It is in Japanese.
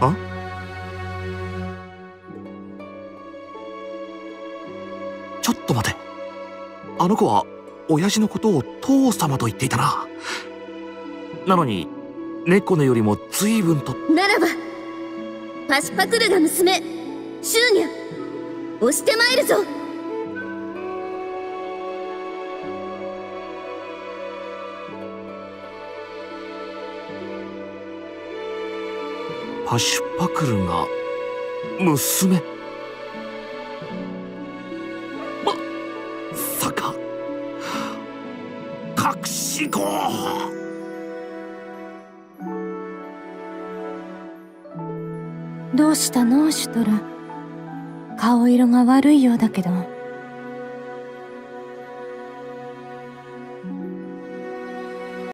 あ？ちょっと待て。あの子は親父のことを父様と言っていたな。なのに猫のよりも随分と。ならばパシパクルが娘シューニャ押してまいるぞ。パシュパクルが娘。まさか隠し子。どうしたのシュトラ。顔色が悪いようだけど。